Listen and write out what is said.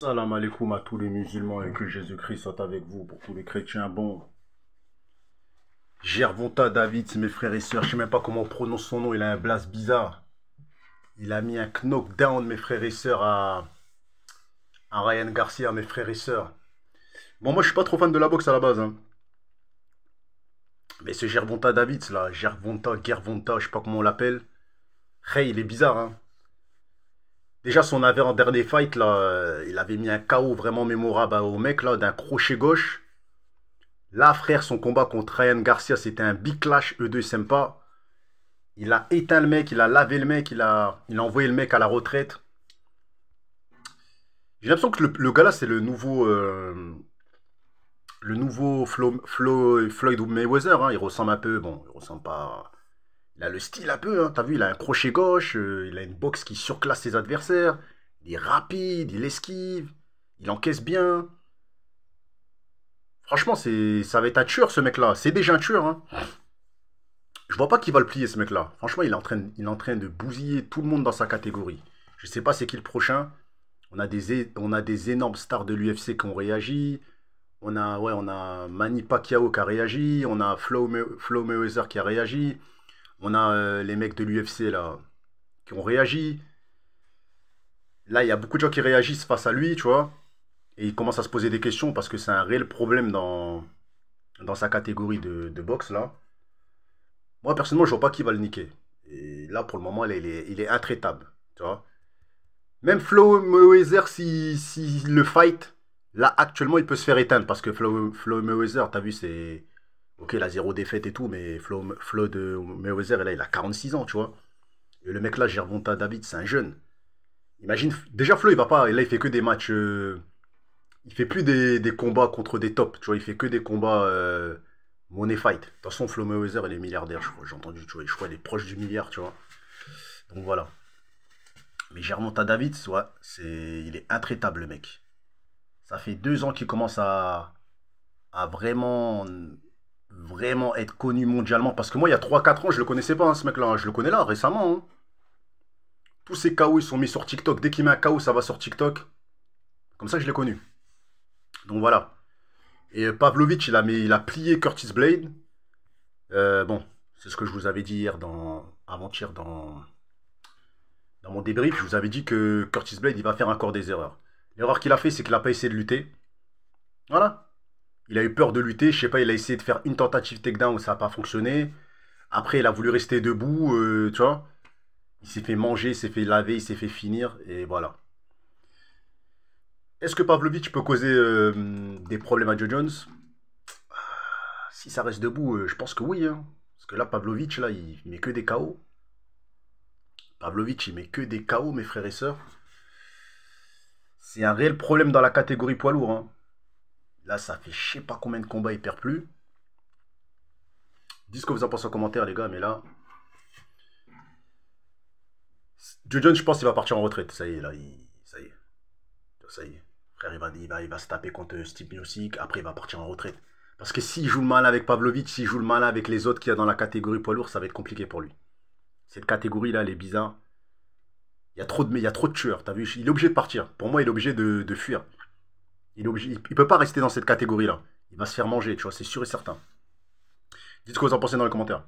Salam alaikum à tous les musulmans et que Jésus-Christ soit avec vous pour tous les chrétiens. Bon, Gervonta David, mes frères et sœurs, je sais même pas comment on prononce son nom, il a un blast bizarre. Il a mis un knockdown, mes frères et sœurs, à, Ryan Garcia, mes frères et sœurs. Bon, moi je suis pas trop fan de la boxe à la base. Hein. Mais ce Gervonta David, là, Gervonta, Gervonta, je sais pas comment on l'appelle. Hey, il est bizarre, hein. Déjà, son en dernier fight, là, euh, il avait mis un KO vraiment mémorable au mec, là, d'un crochet gauche. Là, frère, son combat contre Ryan Garcia, c'était un big clash. Eux deux, ils pas. Il a éteint le mec, il a lavé le mec, il a, il a envoyé le mec à la retraite. J'ai l'impression que le, gars là, c'est le nouveau. Euh, le nouveau Floyd Mayweather. Hein. Il ressemble un peu. Bon, il ressemble pas il a le style un peu, hein. t'as vu, il a un crochet gauche, euh, il a une boxe qui surclasse ses adversaires, il est rapide, il esquive, il encaisse bien. Franchement, ça va être un tueur ce mec-là. C'est déjà un tueur. Hein. Je vois pas qui va le plier ce mec-là. Franchement, il est, en train, il en train de bousiller tout le monde dans sa catégorie. Je sais pas c'est qui le prochain. On a des, énormes stars de l'UFC qui ont réagi. On a, ouais, on a Manny Pacquiao qui a réagi. On a Flo, Flo Mayweather qui a réagi. On a euh, les mecs de l'UFC là qui ont réagi. Là, il y a beaucoup de gens qui réagissent face à lui, tu vois. Et ils commencent à se poser des questions parce que c'est un réel problème dans, sa catégorie de, boxe là. Moi, personnellement, je vois pas qui va le niquer. Et là, pour le moment, il est, il intraitable, tu vois. Même Flo Mayweather, si, si le fight, là, actuellement, il peut se faire éteindre parce que Flo, Flo Mayweather, t'as vu, c'est Ok, il a zéro défaite et tout, mais Flo, de Mayweather, là, il a 46 ans, tu vois. Et le mec là, Gervonta David, c'est un jeune. Imagine, déjà Flo, il va pas, là, il fait que des matchs. Euh, il fait plus des, combats contre des tops, tu vois. Il fait que des combats euh, money fight. De toute façon, Flo Mayweather, il est milliardaire. J'ai entendu, tu vois. Je crois qu'il est proche du milliard, tu vois. Donc voilà. Mais Gervonta David, ouais, c'est, il est intraitable, le mec. Ça fait deux ans qu'il commence à, à vraiment vraiment être connu mondialement. Parce que moi, il y a 3-4 ans, je le connaissais pas, hein, ce mec-là. Je le connais là, récemment. Hein. Tous ces KO, ils sont mis sur TikTok. Dès qu'il met un KO, ça va sur TikTok. Comme ça, je l'ai connu. Donc voilà. Et Pavlovich, il a, il a plié Curtis Blade. Euh, bon, c'est ce que je vous avais dit hier, dans, avant-hier, dans, dans mon débrief. Je vous avais dit que Curtis Blade, il va faire encore des erreurs. L'erreur qu'il a fait, c'est qu'il n'a pas essayé de lutter. Voilà. Il a eu peur de lutter. Je sais pas, il a essayé de faire une tentative takedown où ça n'a pas fonctionné. Après, il a voulu rester debout, euh, tu vois. Il s'est fait manger, il s'est fait laver, il s'est fait finir. Et voilà. Est-ce que Pavlovich peut causer euh, des problèmes à Joe Jones? Si ça reste debout, euh, je pense que oui. Hein. Parce que là, Pavlovich, là, il met que des KO. Pavlovich, il met que des KO, mes frères et sœurs. C'est un réel problème dans la catégorie poids lourd. Hein. Là, ça fait je sais pas combien de combats il perd plus. Dites ce que vous en pensez en commentaire, les gars, mais là. Jones, je pense qu'il va partir en retraite. Ça y est, là, ça y est. Ça y est. Frère, il va, il va, se taper contre Steve Miocic. Après, il va partir en retraite. Parce que s'il joue le mal avec Pavlovich, s'il joue le mal avec les autres qu'il y a dans la catégorie poids lourd, ça va être compliqué pour lui. Cette catégorie-là, elle est bizarre. Il y a trop de, il y a trop de tueurs. As vu? Il est obligé de partir. Pour moi, il est obligé de fuir. Il ne peut pas rester dans cette catégorie-là. Il va se faire manger, tu vois, c'est sûr et certain. Dites ce que vous en pensez dans les commentaires.